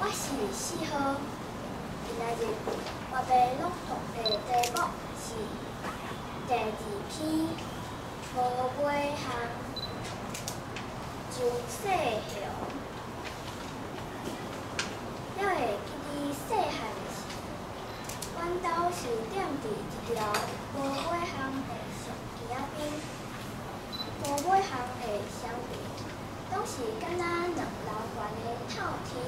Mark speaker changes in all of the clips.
Speaker 1: 我是四号，今仔日我要朗读的题目是第二篇《无尾巷周世雄》。了会记伫细汉时，阮兜是踮伫一条无尾巷的上行边，无尾巷的乡边，拢是敢若两楼悬的透天。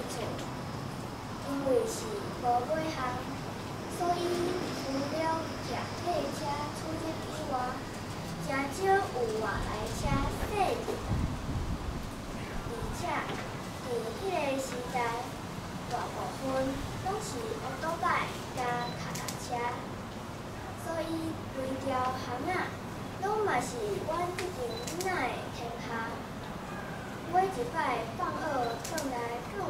Speaker 1: 是无尾项，所以除了骑客车出入以外，真少有外来车驶入。而且，伫迄个时代，大部分拢是乌托摆甲脚踏车，所以规条巷仔拢嘛是阮这阵囡仔的天下。每一摆放学转来到厝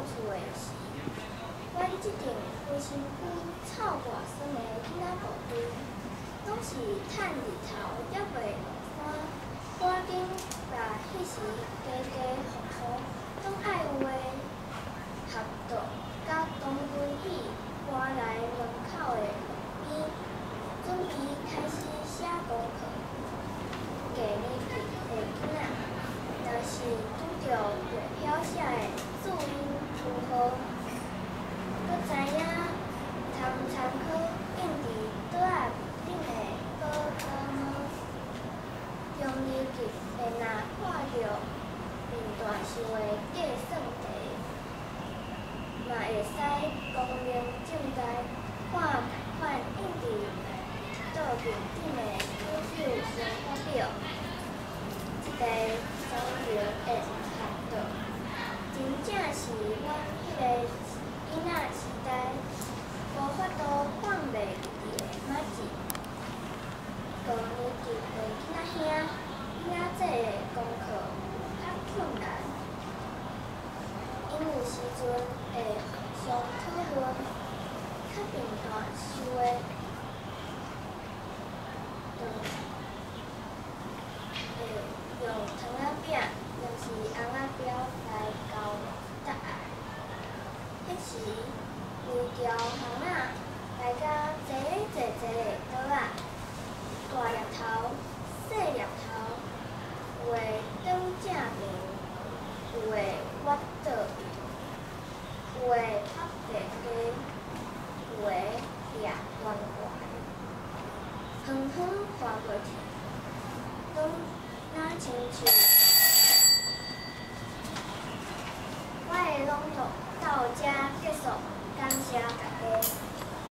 Speaker 1: 的时，阮即阵规身躯臭汗酸的囡仔部队，拢是趁日头还袂落山，赶紧把迄时家家户户拢爱有的学桌甲当归椅搬来门口的路边，准备开始写功课。过年级的囝仔，若是拄着袂晓写的注音符号，搁知影通参考印伫桌仔面顶的报告吗？中年级的若看到面大秀的计算题，嘛会使光明正大看同款印伫桌面顶的九九乘法表，一题三零的学倒，真正是阮迄个。囡仔时代无法度放袂记的马字，高年级的囡仔兄，囡仔姐的功课较困难，因有时阵会互相讨论，较频繁收的，就会用糖仔饼，若是红仔标来交答案。迄时，有条巷仔，大家坐坐坐的桌仔，大粒头、细粒头，有的转正面，有的歪倒面，有的拍地低，有的掠弯弯，远远看过去，拢若亲像。我的朗读。到这结束，感谢大家。